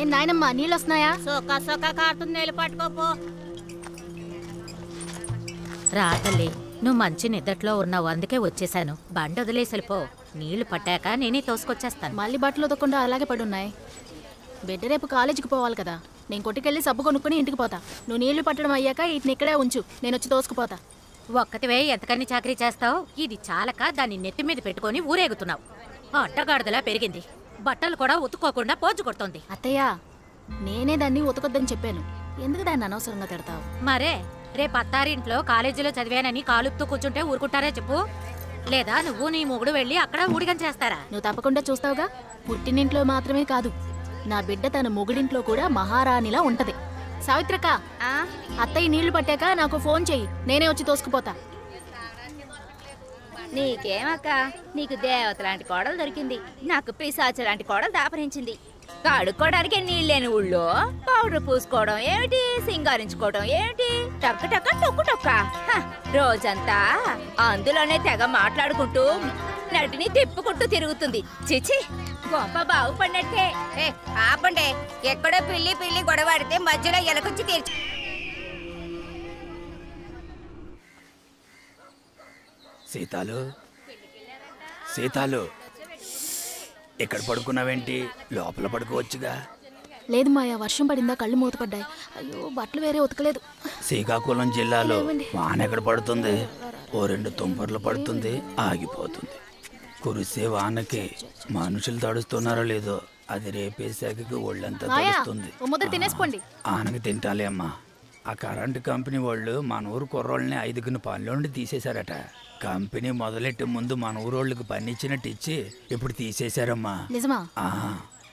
ఏం నాయనమ్మా నీళ్ళు వస్తున్నాయా సొక్క సొక్క కారుతుంది నీళ్ళు పట్టుకోపో. రా తల్లి నువ్వు మంచి నిద్దట్లో ఉన్నావు అందుకే వచ్చేసాను. బండి వదిలేసి వెళ్ళిపో. నీళ్ళు పట్టాక నేనే తోసుకొచ్చేస్తాను. మళ్ళీ బట్టలు ఉతకుండా అలాగే పడున్నాయి. బిడ్డ రేపు కాలేజీకి పోవాలి కదా. నేను కొట్టుకెళ్ళి సబ్బు కొనుక్కుని ఇంటికి పోతా. నువ్వు నీళ్ళు పట్టడం అయ్యాక వీటిని ఇక్కడే ఉంచు. నేను వచ్చి తోసుకుపోతా. ఒక్కటివే ఎంతకని చాకరీ చేస్తావు? ఇది చాలక దాన్ని నెత్తి మీద పెట్టుకొని ఊరేగుతున్నావు. అడ్డగాడిదలా పెరిగింది. బట్టలు కూడా ఉతుక్కోకుండా పోజు కొడుతోంది. అత్తయ్య నేనే దాన్ని ఉతకొద్దని చెప్పాను. ఎందుకు దాన్ని అనవసరంగా తిడతావు? మరే రేపు అత్తారింట్లో కాలేజీలో చదివానని కాలుపుతూ కూర్చుంటే ఊరుకుంటారా చెప్పు? లేదా నువ్వు నీ మొగుడు వెళ్ళి అక్కడ ఊడిగం చేస్తారా? నువ్వు తప్పకుండా చూస్తావుగా. పుట్టినింట్లో మాత్రమే కాదు నా బిడ్డ తన మొగుడింట్లో కూడా మహారాణిలా ఉంటది. సావిత్రక అత్తయ్య నీళ్ళు పట్టాక నాకు ఫోన్ చెయ్యి నేనే వచ్చి తోసుకుపోతా. నీకేమక్క? నీకు దేవత లాంటి కోడలు దొరికింది. నాకు పిశాచ లాంటి కోడలు దాపరించింది. కడుక్కోవడానికి నీళ్ళేని ఊళ్ళో? పౌడర్ పూసుకోవడం ఏమిటి? సింగారించుకోవడం ఏమిటి? టక్క టక్క టొక్కు టొక్క. హ, రోజంతా అందులోనే తెగ మాట్లాడుకుంటూ నటిని తిప్పుకుంటూ తిరుగుతుంది. చిచి గొప్ప బాగుపడినట్టే ఏ ఆపండి. ఎక్కడో పిల్లి పిల్లి గొడవాడితే మధ్యలో ఎలకొచ్చి తీర్చు. సీతాలు? సీతాలు ఇక్కడ పడుకున్నావేంటి? లోపల పడుకోవచ్చుగా. లేదు మాయా వర్షం పడిందా కళ్ళు మూతపడ్డాయి. అయ్యో బట్టలు వేరే ఉతకలేదు. శ్రీకాకుళం జిల్లాలో వాన ఎక్కడ పడుతుంది? ఓ రెండు తుంపర్లు పడుతుంది ఆగిపోతుంది. కురిసే వానకి మనుషులు తడుస్తున్నారో లేదో అది రేపేసాకి ఒళ్ళంతా తడుస్తుంది. తినేసుకోండి ఆనకి తింటాలే అమ్మా. ఆ కరెంటు కంపెనీ వాళ్ళు మన ఊరు కుర్రోళ్ళని ఐదుగురిని పనిలోండి తీసేశారట. కంపెనీ మొదలెట్టే ముందు మన ఊరోళ్ళకి పని ఇచ్చినట్టు ఇచ్చి ఇప్పుడు తీసేశారమ్మా. నిజమా? ఆ,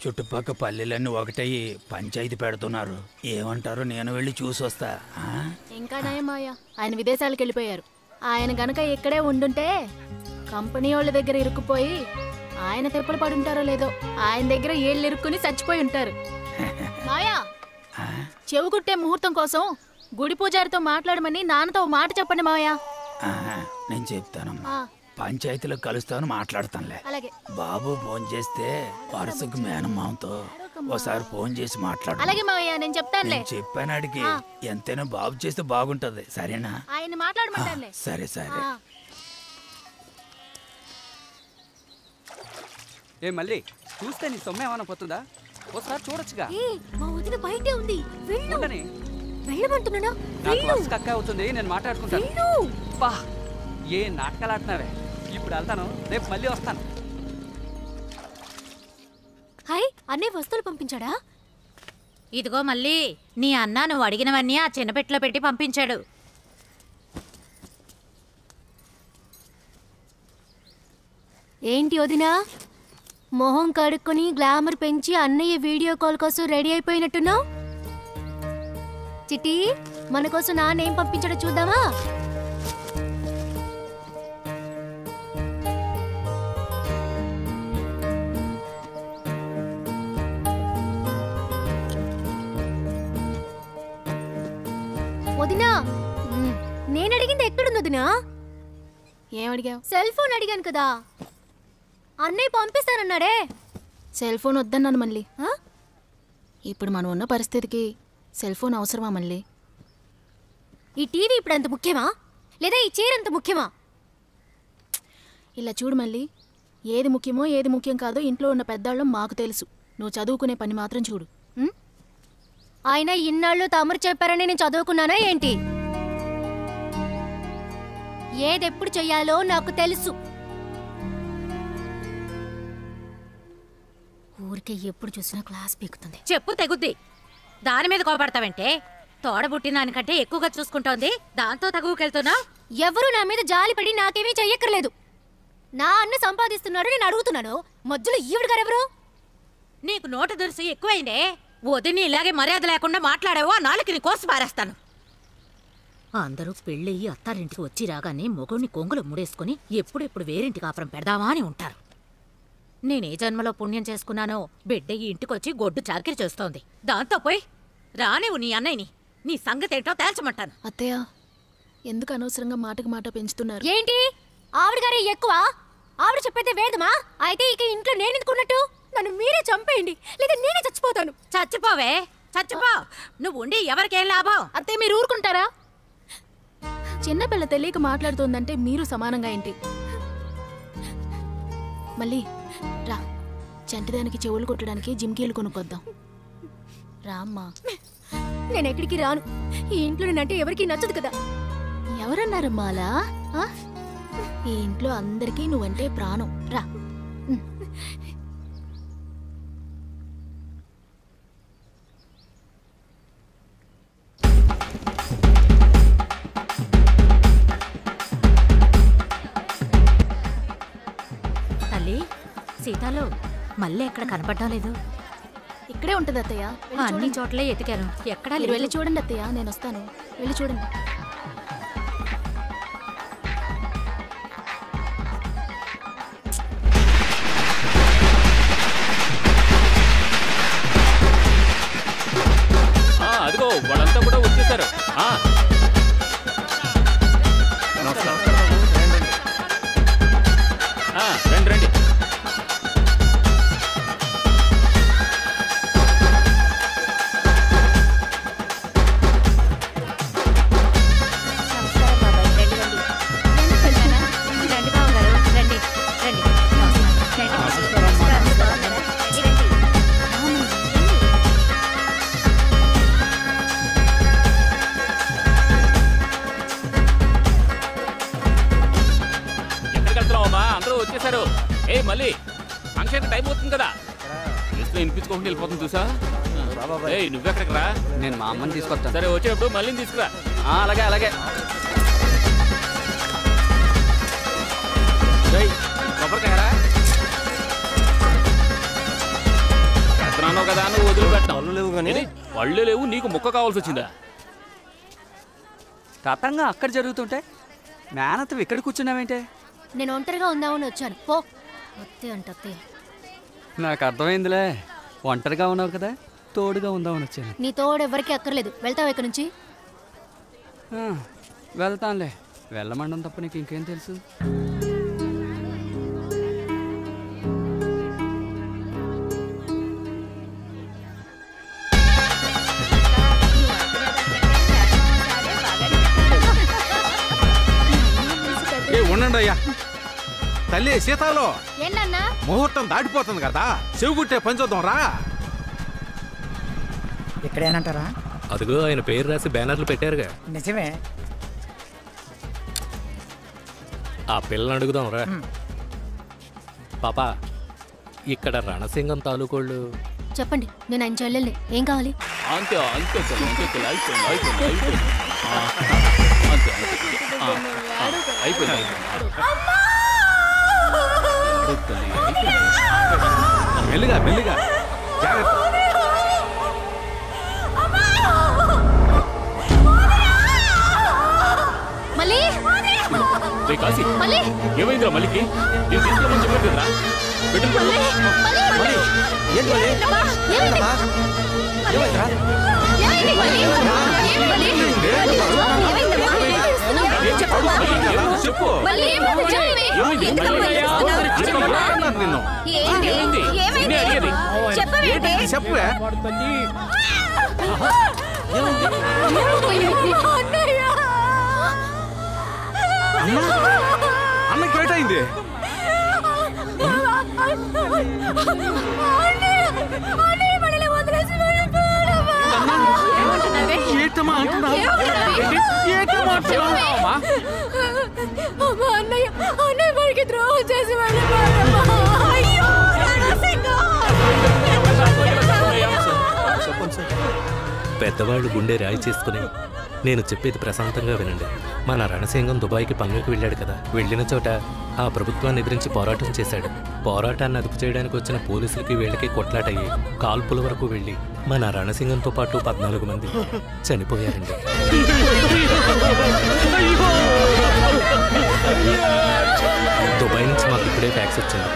చుట్టుపక్క పల్లెలన్నీ ఒకటయ్యి పంచాయతీ పెడుతున్నారు. ఏమంటారో నేను వెళ్ళి చూసి వస్తా? ఇంకా నయం మాయా ఆయన విదేశాలకు వెళ్ళిపోయారు. ఆయన గనక ఇక్కడే ఉండుంటే కంపెనీ వాళ్ళ దగ్గర ఇరుక్కుపోయి ఆయన తెప్పలు పడుంటారో లేదో ఆయన దగ్గర ఏళ్ళు ఇరుక్కుని చచ్చిపోయి ఉంటారు. మాయా ఆ? చెవు కుట్టే ముహూర్తం కోసం గుడి పూజారితో మాట్లాడమని నాన్నతో మాట చెప్పండి మాయా. నేను చెప్తానమ్మా. పంచాయతీలో కలుస్తాను మాట్లాడతానులే. అలాగే. బాబు ఫోన్ చేస్తే వరుసకు మేనమామతో ఒకసారి ఫోన్ చేసి మాట్లాడు. అలాగే మావయ్య నేను చెప్తానులే. నేను చెప్పాను అడిగి ఎంతైనా బాబు చేస్తే బాగుంటది సరేనా? ఆయన ఆ, మాట్లాడమంటానులే సరే. సరే ఏ మళ్ళీ చూస్తే నీ సొమ్ము ఏమైనా పోతుందా? ఒకసారి చూడొచ్చుగా. మా వదిన బయటే ఉంది. వెళ్ళు. వెళ్ళమంటున్నానా నాకు వరుస కక్క అవుతుంది నేను మాట్లాడుకుంటాను. బా ఏ నాటకాలు ఆడుతున్నావే ఇప్పుడు వెళ్తాను రేపు మళ్ళీ వస్తాను. హాయ్ అన్నయ్య వస్తువులు పంపించాడా? ఇదిగో మళ్ళీ నీ అన్న నువ్వు అడిగినవన్నీ ఆ చిన్నపెట్లో పెట్టి పంపించాడు. ఏంటి వదినా? మొహం కడుక్కొని గ్లామర్ పెంచి అన్నయ్య వీడియో కాల్ కోసం రెడీ అయిపోయినట్టున్నావు? చిట్టి మన కోసం నాన్న ఏం పంపించాడో చూద్దామా? వదినా నేను అడిగింది ఎక్కడుంది వదినా? ఏం అడిగావు? సెల్ ఫోన్ అడిగాను కదా. అన్నయ్య పంపిస్తానన్నాడే. సెల్ ఫోన్ వద్దన్నాను మళ్ళీ? ఇప్పుడు మనం ఉన్న పరిస్థితికి సెల్ ఫోన్ అవసరమా మళ్ళీ? ఈ టీవీ ఇప్పుడు అంత ముఖ్యమా? లేదా ఈ చీర అంత ముఖ్యమా? ఇలా చూడు మళ్ళీ. ఏది ముఖ్యమో ఏది ముఖ్యం కాదో ఇంట్లో ఉన్న పెద్దాళ్ళం మాకు తెలుసు. నువ్వు చదువుకునే పని మాత్రం చూడు. ఉం? ఆయన ఇన్నాళ్ళు తమరు చెప్పారని నేను చదువుకున్నానా ఏంటి? ఏదెప్పుడు చెయ్యాలో నాకు తెలుసు. ఊరికే ఎప్పుడు చూసినా క్లాస్ పీకుతుంది. చెప్పు తెగుద్ది. దాని మీద కోపడతావంటే? తోడబుట్టిన దానికంటే ఎక్కువగా చూసుకుంటోంది. దాంతో తగువుకెళ్తున్నావు ఎవరు నా మీద జాలిపడి నాకేమీ చెయ్యక్కర్లేదు. నా అన్న సంపాదిస్తున్నాడు నేను అడుగుతున్నాను. మధ్యలో ఈవిడ గారెవరు నీకు నోటు దురుసు ఎక్కువైందే. వదిని ఇలాగే మర్యాద లేకుండా మాట్లాడావో ఆ నాలుగుని కోసి పారేస్తాను. అందరూ పెళ్ళయి అత్తారింటికి వచ్చి రాగానే మొగుడిని కొంగులు ముడేసుకుని ఎప్పుడెప్పుడు వేరింటి కాపురం పెడదామా అని ఉంటారు. నేనే జన్మలో పుణ్యం చేసుకున్నానో బిడ్డ ఈ ఇంటికొచ్చి గొడ్డు చాకిరి చేస్తోంది. దాంతో పోయి రానివు నీ అన్నయ్యని. నీ సంగతేంటో తేల్చమంటాను. అత్తయ్య ఎందుకు అనవసరంగా మాటకు మాట పెంచుతున్నారు? ఏంటి? ఆవిడ గారే ఎక్కువ? ఆవిడ చెప్పేదే వేదమా? అయితే ఇక ఇంట్లో నేను ఎందుకున్నట్టు నన్ను మీరే చంపేయండి. లేదా నేనే చచ్చిపోతాను. చచ్చిపోవే. చచ్చిపో. నువ్వు ఉండి ఎవరికేం లాభం? అంతే మీరు ఊరుకుంటారా? చిన్నపిల్ల తెలియక మాట్లాడుతోందంటే మీరు సమానంగా ఏంటి? మళ్ళీ రా. చంటిదానికి చెవులు కొట్టడానికి జిమ్కీలు కొనుక్కొద్దాం. రా అమ్మా నేను ఎక్కడికి రాను. ఈ ఇంట్లో నేనంటే ఎవరికి నచ్చదు కదా. ఎవరన్నారు మాలా? ఆ? ఈ ఇంట్లో అందరికీ నువ్వంటే ప్రాణం. రా. తల్లి సీతాలో మళ్ళీ ఎక్కడ కనపడడం లేదు. ఇక్కడే ఉంటది అత్తయ్య. అన్ని. చోట్లే ఎతికాను. ఎక్కడా మీరు వెళ్ళి చూడండి అత్తయ్య నేను వస్తాను. వెళ్ళి చూడండి. ఆ, అదిగో వాళ్ళంతా కూడా వచ్చేసారు. వచ్చేసారు ఏ మళ్ళీ? ఫంక్షన్ టైం అవుతుంది కదా. చేస్తూ వినిపించుకోకుండా వెళ్ళిపోతుంది చూసా? ఏ నువ్వెక్కడికి రా? నేను మా అమ్మని తీసుకొస్తాను. సరే వచ్చేటప్పుడు మళ్ళీ తీసుకురా. అలాగే అలాగే. ఏయ్, కొబ్బరికాయరా పెద్దనాన్నో కదా నువ్వు వదిలిపెట్టావు లేవు కానీ? పళ్ళు లేవు నీకు ముక్క కావాల్సి వచ్చిందా? తతంగా అక్కడ జరుగుతుంటే మేనత్వం ఇక్కడ కూర్చున్నావేంటే? నేను ఒంటరిగా ఉందామని వచ్చాను. పో. అత్తే అంట అత్తయ్య. నాకు అర్థమైందిలే. ఒంటరిగా ఉన్నావు కదా తోడుగా ఉందామని వచ్చాను. నీ తోడు ఎవరికి అక్కర్లేదు. వెళ్తావా ఇక్కడ నుంచి? వెళ్తానులే. వెళ్ళమండం తప్ప నీకు ఇంకేం తెలుసు? తల్లి సీతాలో. ఏంటన్నా? ముహూర్తం దాటిపోతుంది కదా. చెవి కుట్టే పని చూద్దాం రా. ఇక్కడేనంటారా? అదిగో ఆయన పేరు రాసి బ్యానర్లు పెట్టారుగా. నిజమే. ఆ పిల్లని అడుగుదాం రా. పాపా ఇక్కడ రణసింగం తాలూకోళ్ళు. చెప్పండి నేను ఆయన చెల్లెల్ని. ఏం కావాలి? అంతే అంతే అయిపోయింది అయిపోయింది మెల్లిగా మెల్లిగా. జాగ్రత్త. రే కాశీ. ఏమైందిరా మళ్ళీకి నేను తీసుకోమని చేస్తున్నావు? చెప్పు. అన్నాను నిన్ను అడిగేది. చెప్పురా అన్నకి ఏటైంది అంటున్నావు అంటున్నావు అన్నయ్య అన్నయ్య వాడికి ద్రోహం చేసి వెళ్ళిపోయారమ్మా పెద్దవాళ్ళు గుండె రాయి చేసుకుని నేను చెప్పేది ప్రశాంతంగా వినండి. మన రణసింగం దుబాయ్కి పనులకు వెళ్ళాడు కదా. వెళ్ళిన చోట ఆ ప్రభుత్వాన్ని ఎదిరించి పోరాటం చేశాడు. పోరాటాన్ని అదుపు చేయడానికి వచ్చిన పోలీసులకి వీళ్ళకి కొట్లాటయ్యి కాల్పుల వరకు వెళ్ళి మన రణసింగంతో పాటు పద్నాలుగు మంది చనిపోయారండి. దుబాయ్ నుంచి మాకు ఇప్పుడే ట్యాక్స్ వచ్చింది.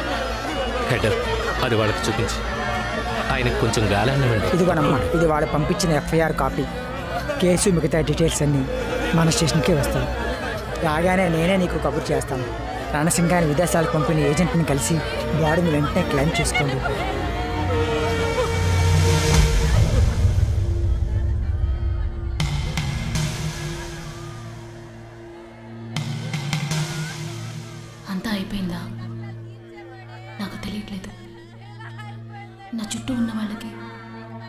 హెడర్ అది వాళ్ళకి చూపించి. ఆయనకు కొంచెం గాలన్నవండి ఇదిగోనమ్మా ఇది వాడు పంపించిన ఎఫ్ఐఆర్ కాపీ. కేసు మిగతా డీటెయిల్స్ అన్నీ మన స్టేషన్కే వస్తాయి. రాగానే నేనే నీకు కబుర్ చేస్తాను. రణసింగాన్ని విదేశాలకు పంపిన ఏజెంట్ని కలిసి బాడీని వెంటనే క్లెయిమ్ చేసుకోండి. నా చుట్టూ ఉన్న వాళ్ళకి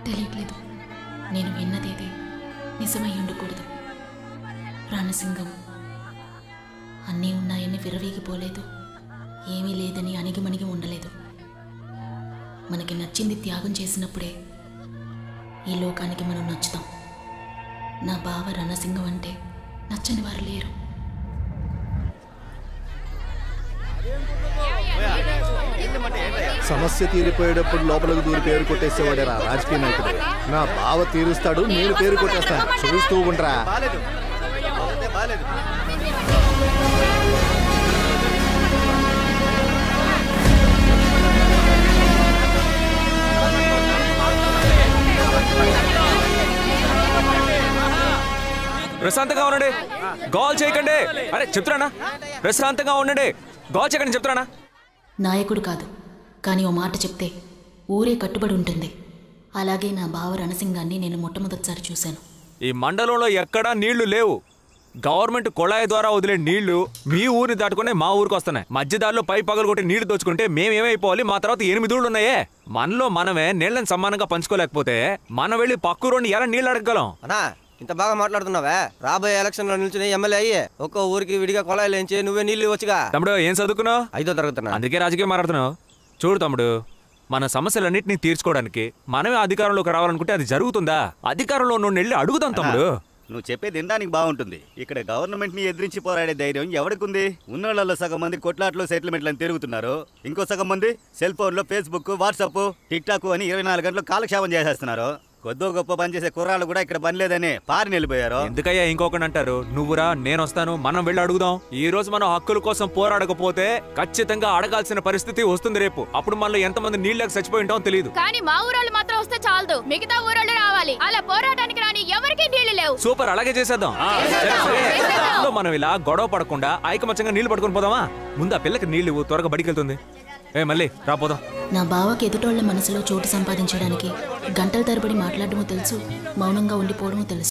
తెలియట్లేదు. నేను విన్నదేది నిజమై ఉండకూడదు. రాణసింగం అన్నీ ఉన్నాయని విరవీగిపోలేదు ఏమీ లేదని అణిగిమణిగి ఉండలేదు. మనకి నచ్చింది త్యాగం చేసినప్పుడే ఈ లోకానికి మనం నచ్చుతాం. నా బావ రణసింగం అంటే నచ్చని వారు లేరు. సమస్య తీరిపోయేటప్పుడు లోపలికి దూరి పేరు కొట్టేసేవాడే రా రాజకీయ నాయకుడు. నా బావ తీరుస్తాడు నేను పేరు కొట్టేస్తాను. చూస్తూ ఉండరా. ప్రశాంతంగా ఉండండి. గోల్ చేయకండి. అరే చెప్తున్నానా? ప్రశాంతంగా ఉండండి. గోల్ చేయకండి చెప్తున్నానా? నాయకుడు కాదు. కానీ ఓ మాట చెప్తే ఊరే కట్టుబడి ఉంటుంది అలాగే నా బావ రణసింగాన్ని నేను మొట్టమొదటిసారి చూశాను. ఈ మండలంలో ఎక్కడా నీళ్ళు లేవు. గవర్నమెంట్ కొళాయి ద్వారా వదిలే నీళ్ళు మీ ఊరిని దాటుకునే మా ఊరికి వస్తున్నాయి. మధ్యదారిలో పై పగలు కొట్టి నీళ్ళు దోచుకుంటే మేమేమైపోవాలి? మా తర్వాత ఎనిమిది ఊళ్ళు ఉన్నాయే. మనలో మనమే నీళ్ళని సమానంగా పంచుకోలేకపోతే మనం వెళ్ళి పక్కూరోని ఎలా నీళ్ళు అడగగలం? అన్నా ఇంత బాగా మాట్లాడుతున్నావే? రాబోయే ఎలక్షన్లో నిల్చుని ఎమ్మెల్యే అయ్యి ఒక్కో ఊరికి విడిగా కొలాయిలు వేయించి నువ్వే నీళ్ళు ఇవ్వచ్చుగా. తమ్ముడు ఏం చదువుకున్నావు? ఐదో తరగతున్నా అందుకే రాజకీయం మాట్లాడుతున్నావు. చూడు తమ్ముడు మన సమస్యలన్నింటినీ తీర్చుకోవడానికి మనమే అధికారంలోకి రావాలనుకుంటే అది జరుగుతుందా? అధికారంలో నువ్వు వెళ్ళి అడుగుదాం తమ్ముడు. నువ్వు చెప్పేది వినడానికి బాగుంటుంది. ఇక్కడ గవర్నమెంట్ని ఎదిరించి పోరాడే ధైర్యం ఎవరికుంది ఉన్నోళ్ళలో సగం మంది కొట్లాట్లో సెటిల్మెంట్లను తిరుగుతున్నారు. ఇంకో సగం మంది సెల్ ఫోన్లో ఫేస్బుక్ వాట్సాప్ టిక్ టాక్ అని ఇరవై నాలుగు గంటలు కాలక్షేపం చేసేస్తున్నారు. కొద్దో గొప్ప పనిచేసే కుర్రాళ్ళు కూడా ఇక్కడ పని లేదని పారి వెళ్ళిపోయారు. ఎందుకయ్యా ఇంకొకటి అంటారు? నువ్వురా నేను వస్తాను మనం వెళ్ళి అడుగుదాం. ఈ రోజు మనం హక్కుల కోసం పోరాడకపోతే ఖచ్చితంగా అడగాల్సిన పరిస్థితి వస్తుంది రేపు. అప్పుడు మనలో ఎంతమంది నీళ్ళకి చచ్చిపోయి ఉంటామో తెలియదు. కానీ మా ఊరోళ్ళు మాత్రం వస్తే చాలదు. మిగతా ఊరోళ్ళు రావాలి. అలా పోరాటానికి రాని ఎవరికి నీళ్ళు లేవు. సూపర్ అలాగే చేసేద్దాం. మనం ఇలా గొడవ పడకుండా ఐకమత్యంగా నీళ్ళు పట్టుకొని పోదామా? ముందు ఆ పిల్లకి నీళ్ళు త్వరగా బడికి వెళ్తుంది ఏ మళ్ళీ రాపోదాం నా బావకి ఎదుటోళ్ళ మనసులో చోటు సంపాదించడానికి గంటల తరబడి మాట్లాడడమో తెలుసు మౌనంగా ఉండిపోవడమో తెలుసు.